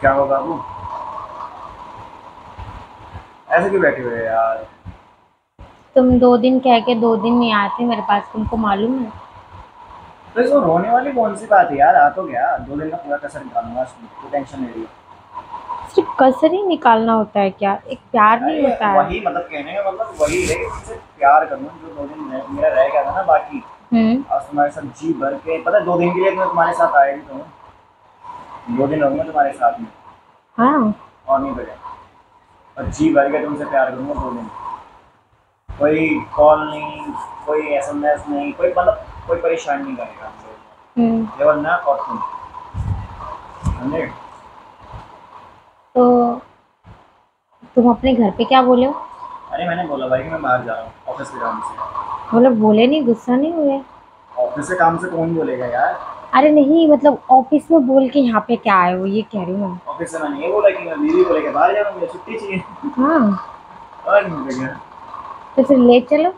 क्या हो बाबू ऐसे क्यों बैठे हुए यार? तुम दो दिन कह के दो दिन नहीं आते मेरे पास तुमको मालूम है? तो इसमें रोने वाली कौन सी बात है यार? आ तो गया। दो दिन का पूरा कसर निकालूँगा तू टेंशन ले रही। है सिर्फ़ कसर ही निकालना होता है क्या? एक प्यार नहीं होता है। वही मतलब कहने का मतलब वही है तुमसे प्यार करूँ जो दो दिन मेरा रह गया था ना बाकी। हम्म। आज तुम्हारे साथ जी भर के पता है दो दिन के लिए मैं तुम्हारे साथ आया भी तो दो दिन रहूँगा तुम्हारे साथ में। हाँ। और नहीं बजे और जी भर के तुमसे प्यार करूँगा दो दिन। कोई कॉल नहीं कोई एसएमएस नहीं कोई मतलब कोई परेशानी नहीं करेगा हमसे। हम्म। केवल मैं और तुम। समझे? तो तुम अपने घर पे क्या बोले हो? अरे मैंने बोला भाई कि मैं बाहर जा रहा हूँ ऑफ़िस के काम से। बोले बोले नहीं गुस्सा नहीं हुए? ऑफ़िस के काम से कौन बोलेगा यार? अरे नहीं मतलब ऑफ़िस में बोल के यहाँ पे क्या आए हो ये कह रही हूँ ऑफ़िस से मैंने बोला कि मैं बीवी को लेकर बाहर जा रहा हूँ मुझे छुट्टी चाहिए। हाँ। और नहीं तो फिर ले चलो।